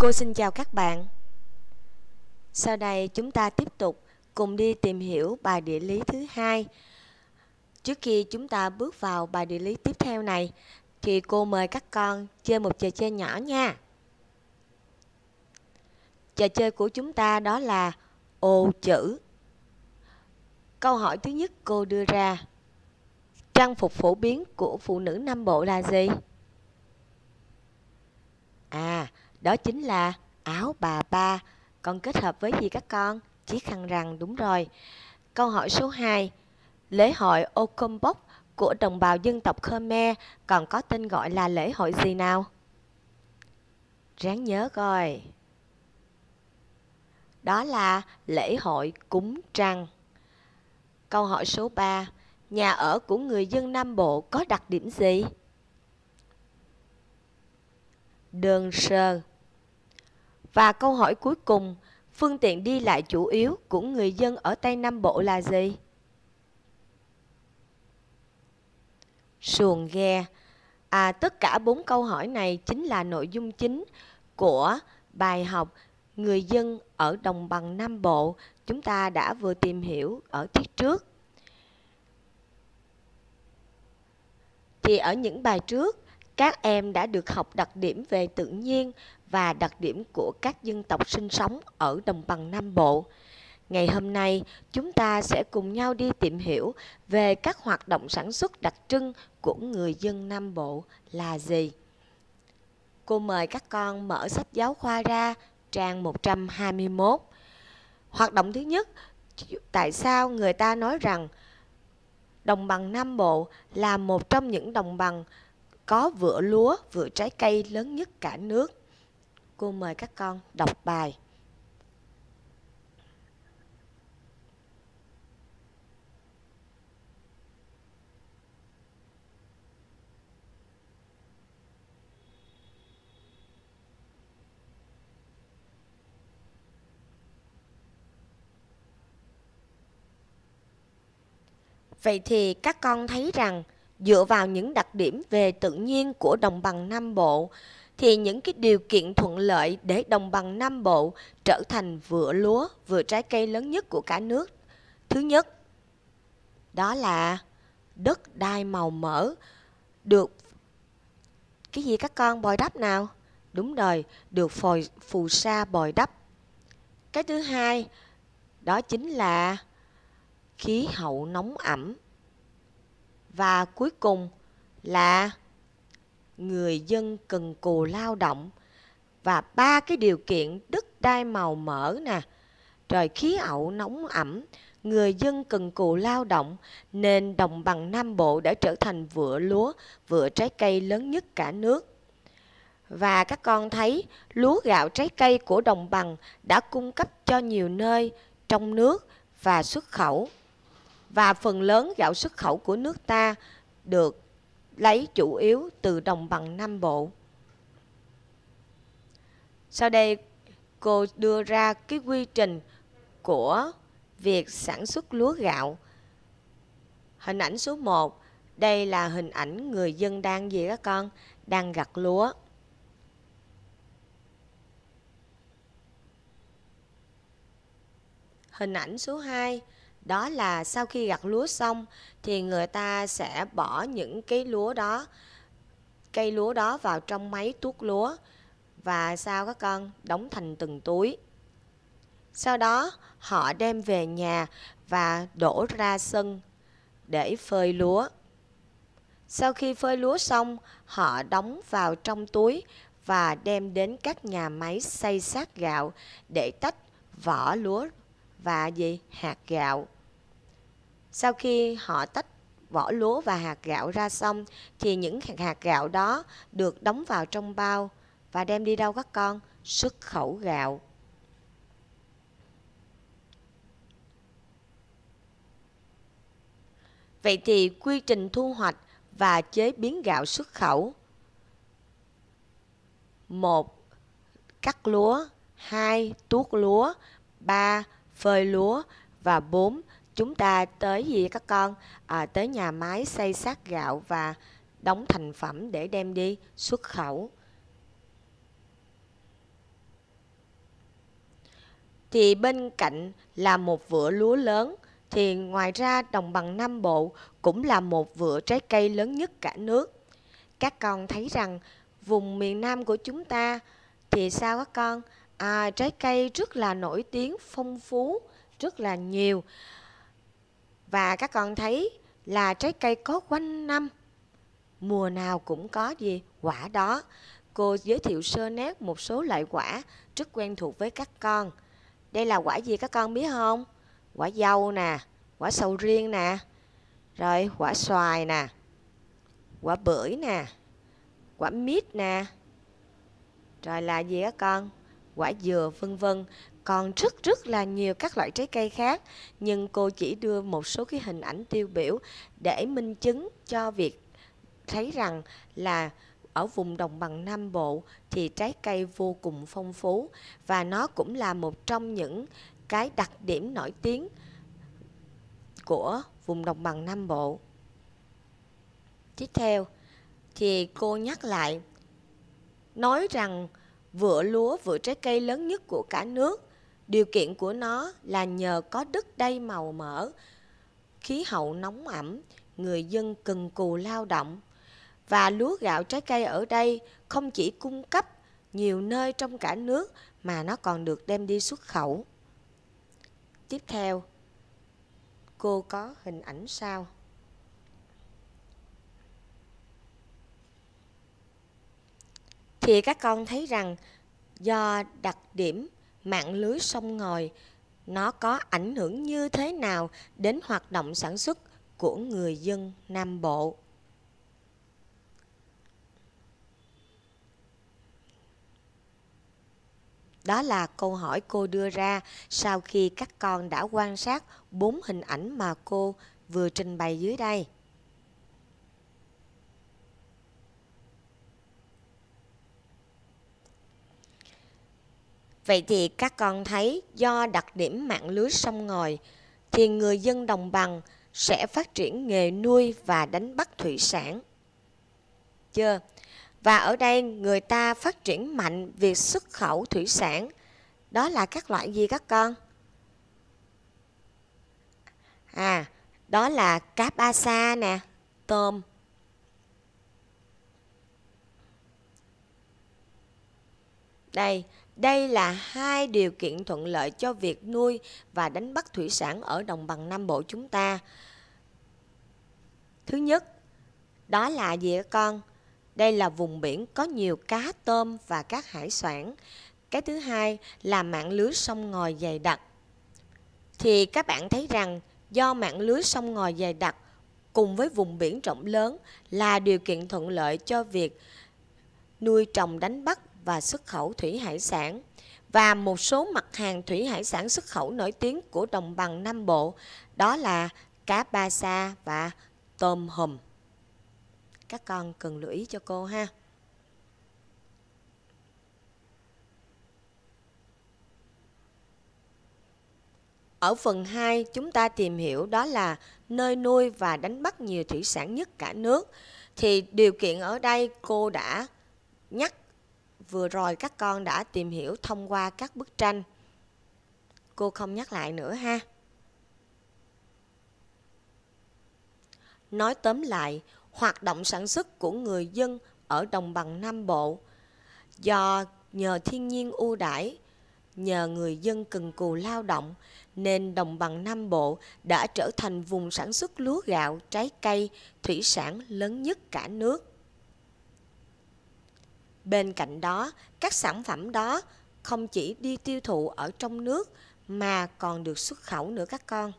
Cô xin chào các bạn. Sau đây chúng ta tiếp tục cùng đi tìm hiểu bài địa lý thứ hai. Trước khi chúng ta bước vào bài địa lý tiếp theo này thì cô mời các con chơi một trò chơi nhỏ nha. Trò chơi của chúng ta đó là ô chữ. Câu hỏi thứ nhất cô đưa ra. Trang phục phổ biến của phụ nữ Nam Bộ là gì? À, đó chính là áo bà ba. Còn kết hợp với gì các con? Chiếc khăn rằn đúng rồi. Câu hỏi số 2. Lễ hội Okombok của đồng bào dân tộc Khmer còn có tên gọi là lễ hội gì nào? Ráng nhớ coi. Đó là lễ hội cúng trăng. Câu hỏi số 3. Nhà ở của người dân Nam Bộ có đặc điểm gì? Đơn sơ. Và câu hỏi cuối cùng, phương tiện đi lại chủ yếu của người dân ở Tây Nam Bộ là gì? Xuồng ghe. À, tất cả bốn câu hỏi này chính là nội dung chính của bài học người dân ở đồng bằng Nam Bộ chúng ta đã vừa tìm hiểu ở tiết trước. Thì ở những bài trước, các em đã được học đặc điểm về tự nhiên và đặc điểm của các dân tộc sinh sống ở đồng bằng Nam Bộ. Ngày hôm nay, chúng ta sẽ cùng nhau đi tìm hiểu về các hoạt động sản xuất đặc trưng của người dân Nam Bộ là gì. Cô mời các con mở sách giáo khoa ra trang 121. Hoạt động thứ nhất, tại sao người ta nói rằng đồng bằng Nam Bộ là một trong những đồng bằng có vựa lúa, vựa trái cây lớn nhất cả nước. Cô mời các con đọc bài. Vậy thì các con thấy rằng dựa vào những đặc điểm về tự nhiên của đồng bằng Nam Bộ thì những cái điều kiện thuận lợi để đồng bằng Nam Bộ trở thành vựa lúa, vựa trái cây lớn nhất của cả nước. Thứ nhất, đó là đất đai màu mỡ được cái gì các con bồi đắp nào? Đúng rồi, được phồi, phù sa bồi đắp. Cái thứ hai, đó chính là khí hậu nóng ẩm. Và cuối cùng là người dân cần cù lao động và ba cái điều kiện đất đai màu mỡ nè, rồi khí hậu nóng ẩm, người dân cần cù lao động nên đồng bằng Nam Bộ đã trở thành vựa lúa, vựa trái cây lớn nhất cả nước. Và các con thấy lúa gạo trái cây của đồng bằng đã cung cấp cho nhiều nơi trong nước và xuất khẩu và phần lớn gạo xuất khẩu của nước ta được lấy chủ yếu từ đồng bằng Nam Bộ. Sau đây cô đưa ra cái quy trình của việc sản xuất lúa gạo. Hình ảnh số 1, đây là hình ảnh người dân đang gì các con? Đang gặt lúa. Hình ảnh số 2, đó là sau khi gặt lúa xong thì người ta sẽ bỏ những cái lúa đó, cây lúa đó vào trong máy tuốt lúa và sao các con? Đóng thành từng túi. Sau đó, họ đem về nhà và đổ ra sân để phơi lúa. Sau khi phơi lúa xong, họ đóng vào trong túi và đem đến các nhà máy xay sát gạo để tách vỏ lúa và gì hạt gạo. Sau khi họ tách vỏ lúa và hạt gạo ra xong, thì những hạt gạo đó được đóng vào trong bao và đem đi đâu các con? Xuất khẩu gạo. Vậy thì quy trình thu hoạch và chế biến gạo xuất khẩu. Một, cắt lúa. Hai, tuốt lúa. Ba phơi lúa và bốn chúng ta tới gì các con à, tới nhà máy xây sát gạo và đóng thành phẩm để đem đi xuất khẩu thì bên cạnh là một vựa lúa lớn thì ngoài ra đồng bằng Nam Bộ cũng là một vựa trái cây lớn nhất cả nước. Các con thấy rằng vùng miền Nam của chúng ta thì sao các con? À, trái cây rất là nổi tiếng, phong phú, rất là nhiều. Và các con thấy là trái cây có quanh năm, mùa nào cũng có gì quả đó. Cô giới thiệu sơ nét một số loại quả rất quen thuộc với các con. Đây là quả gì các con biết không? Quả dâu nè, quả sầu riêng nè, rồi quả xoài nè, quả bưởi nè, quả mít nè, rồi là gì các con? Quả dừa, vân vân. Còn rất rất là nhiều các loại trái cây khác, nhưng cô chỉ đưa một số cái hình ảnh tiêu biểu để minh chứng cho việc thấy rằng là ở vùng đồng bằng Nam Bộ thì trái cây vô cùng phong phú và nó cũng là một trong những cái đặc điểm nổi tiếng của vùng đồng bằng Nam Bộ. Tiếp theo thì cô nhắc lại, nói rằng vựa lúa, vựa trái cây lớn nhất của cả nước, điều kiện của nó là nhờ có đất đai màu mỡ, khí hậu nóng ẩm, người dân cần cù lao động. Và lúa gạo trái cây ở đây không chỉ cung cấp nhiều nơi trong cả nước mà nó còn được đem đi xuất khẩu. Tiếp theo, cô có hình ảnh sau. Thì các con thấy rằng do đặc điểm mạng lưới sông ngòi, nó có ảnh hưởng như thế nào đến hoạt động sản xuất của người dân Nam Bộ. Đó là câu hỏi cô đưa ra sau khi các con đã quan sát bốn hình ảnh mà cô vừa trình bày dưới đây. Vậy thì các con thấy do đặc điểm mạng lưới sông ngòi thì người dân đồng bằng sẽ phát triển nghề nuôi và đánh bắt thủy sản. Chưa? Và ở đây người ta phát triển mạnh việc xuất khẩu thủy sản. Đó là các loại gì các con? À, đó là cá ba sa nè, tôm. Đây, đây là hai điều kiện thuận lợi cho việc nuôi và đánh bắt thủy sản ở đồng bằng Nam Bộ chúng ta. Thứ nhất, đó là gì các con? Đây là vùng biển có nhiều cá tôm và các hải sản. Cái thứ hai là mạng lưới sông ngòi dày đặc. Thì các bạn thấy rằng do mạng lưới sông ngòi dày đặc cùng với vùng biển rộng lớn là điều kiện thuận lợi cho việc nuôi trồng đánh bắt và xuất khẩu thủy hải sản. Và một số mặt hàng thủy hải sản xuất khẩu nổi tiếng của đồng bằng Nam Bộ, đó là cá ba sa và tôm hùm các con cần lưu ý cho cô ha. Ở phần 2 chúng ta tìm hiểu đó là nơi nuôi và đánh bắt nhiều thủy sản nhất cả nước. Thì điều kiện ở đây cô đã nhắc vừa rồi các con đã tìm hiểu thông qua các bức tranh. Cô không nhắc lại nữa ha. Nói tóm lại, hoạt động sản xuất của người dân ở đồng bằng Nam Bộ. Do nhờ thiên nhiên ưu đãi, nhờ người dân cần cù lao động nên đồng bằng Nam Bộ đã trở thành vùng sản xuất lúa gạo, trái cây, thủy sản lớn nhất cả nước. Bên cạnh đó, các sản phẩm đó không chỉ đi tiêu thụ ở trong nước mà còn được xuất khẩu nữa các con.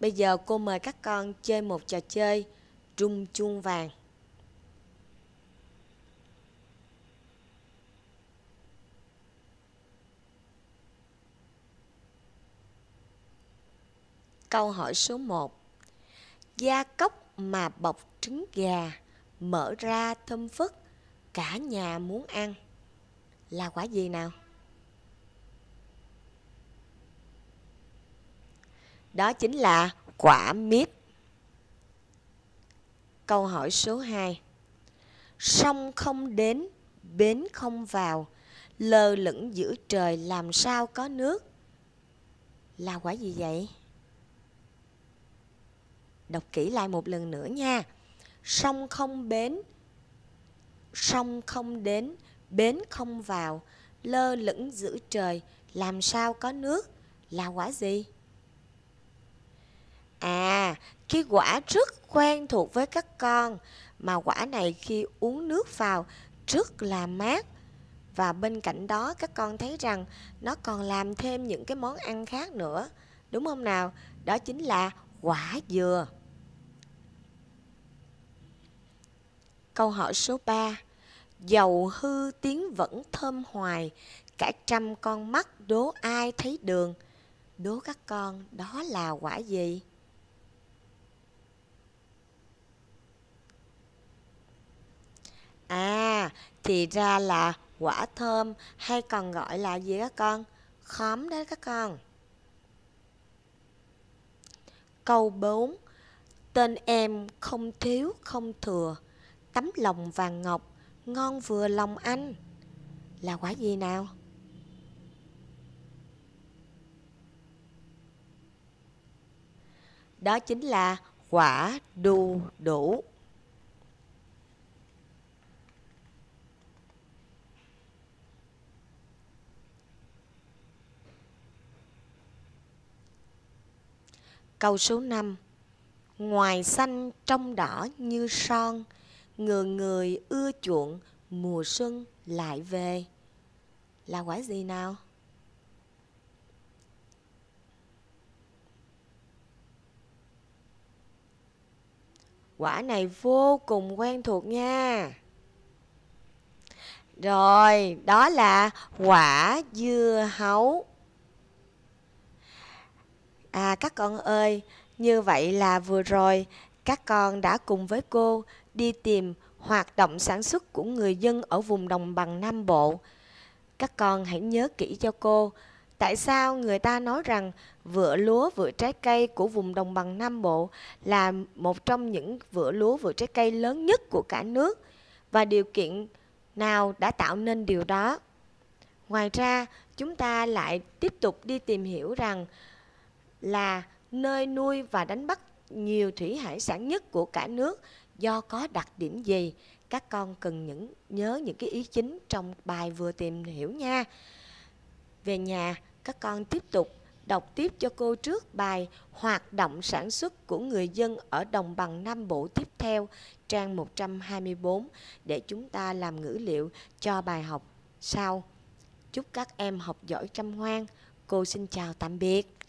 Bây giờ cô mời các con chơi một trò chơi rung chuông vàng. Câu hỏi số 1 Gia cốc mà bọc trứng gà Mở ra thơm phức Cả nhà muốn ăn Là quả gì nào? Đó chính là quả mít. Câu hỏi số 2. Sông không đến, bến không vào, lơ lửng giữa trời làm sao có nước. Là quả gì vậy? Đọc kỹ lại một lần nữa nha. Sông không bến, sông không đến, bến không vào, lơ lửng giữa trời, làm sao có nước? Là quả gì? À, cái quả rất quen thuộc với các con, mà quả này khi uống nước vào rất là mát. Và bên cạnh đó các con thấy rằng nó còn làm thêm những cái món ăn khác nữa. Đúng không nào? Đó chính là quả dừa. Câu hỏi số 3 Dầu hư tiếng vẫn thơm hoài Cả trăm con mắt đố ai thấy đường Đố các con đó là quả gì? À, thì ra là quả thơm hay còn gọi là gì các con? Khóm đấy các con. Câu 4 Tên em không thiếu không thừa Tấm lòng vàng ngọc, Ngon vừa lòng anh Là quả gì nào? Đó chính là quả đu đủ Câu số 5 Ngoài xanh trong đỏ như son Người người ưa chuộng mùa xuân lại về. Là quả gì nào? Quả này vô cùng quen thuộc nha. Rồi, đó là quả dưa hấu. À các con ơi, như vậy là vừa rồi các con đã cùng với cô đi tìm hoạt động sản xuất của người dân ở vùng đồng bằng Nam Bộ. Các con hãy nhớ kỹ cho cô, tại sao người ta nói rằng vựa lúa vựa trái cây của vùng đồng bằng Nam Bộ là một trong những vựa lúa vựa trái cây lớn nhất của cả nước và điều kiện nào đã tạo nên điều đó. Ngoài ra, chúng ta lại tiếp tục đi tìm hiểu rằng là nơi nuôi và đánh bắt nhiều thủy hải sản nhất của cả nước do có đặc điểm gì, các con cần những, nhớ những cái ý chính trong bài vừa tìm hiểu nha về nhà, các con tiếp tục đọc tiếp cho cô trước bài hoạt động sản xuất của người dân ở đồng bằng Nam Bộ tiếp theo, trang 124 để chúng ta làm ngữ liệu cho bài học sau. Chúc các em học giỏi chăm ngoan. Cô xin chào tạm biệt.